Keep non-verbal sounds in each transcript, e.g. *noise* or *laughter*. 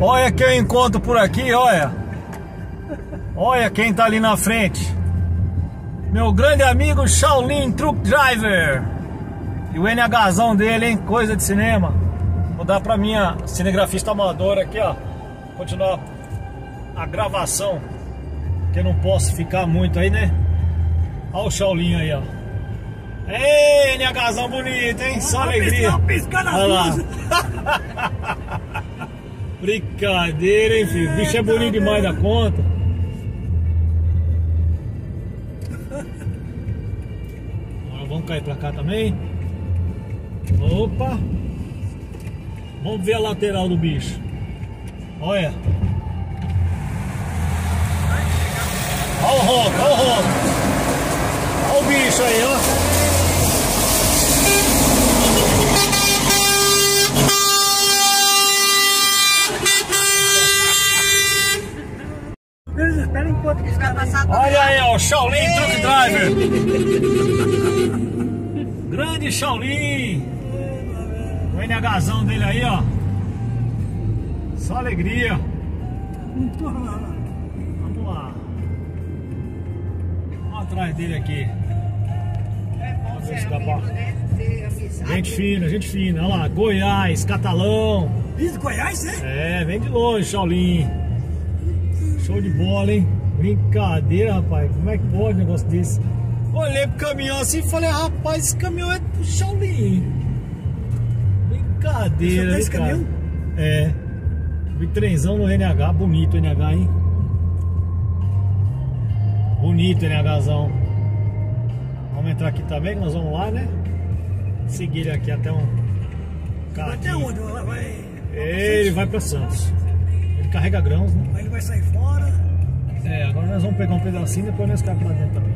Olha quem eu encontro por aqui, olha. Olha quem tá ali na frente. Meu grande amigo Shaolin Truck Driver. E o NHzão dele, hein? Coisa de cinema. Vou dar pra minha cinegrafista amadora aqui, ó. Continuar a gravação. Que eu não posso ficar muito aí, né? Olha o Shaolin aí, ó. Ei, NHzão bonito, hein? Só alegria. Olha lá. *laughs* Brincadeira, hein, filho? O bicho é bonito demais da conta. Agora vamos cair pra cá também. Opa! Vamos ver a lateral do bicho. Olha. Olha o ronco, olha o ronco. Olha o bicho aí, ó. Enquanto que vai passar Olha aí, ó, o Shaolin Truck Driver. Grande Shaolin. O NHzão dele aí, ó. Só alegria. Vamos lá. Vamos atrás dele aqui. Dá pra... Gente fina, gente fina. Olha lá, Goiás, Catalão. Isso, Goiás, é? É, vem de longe, Shaolin. Show de bola, hein? Brincadeira, rapaz. Como é que pode um negócio desse? Olhei pro caminhão assim e falei, rapaz, esse caminhão é do Shaolin. Brincadeira, Esse cara? caminhão? É. Vi trenzão no NH, bonito o NH, hein? Bonito o NHzão. Vamos entrar aqui também, que nós vamos lá, né? Seguir ele aqui até um. Até onde? Vai, vai, Ele vai pra Santos. Carrega grãos, né? Aí ele vai sair fora. É, agora nós vamos pegar um pedacinho e depois nós caímos lá dentro também.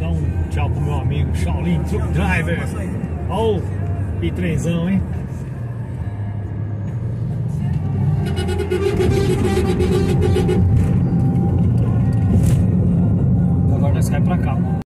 Dá um tchau pro meu amigo Shaolin Truck Driver. Olha o trenzão, hein?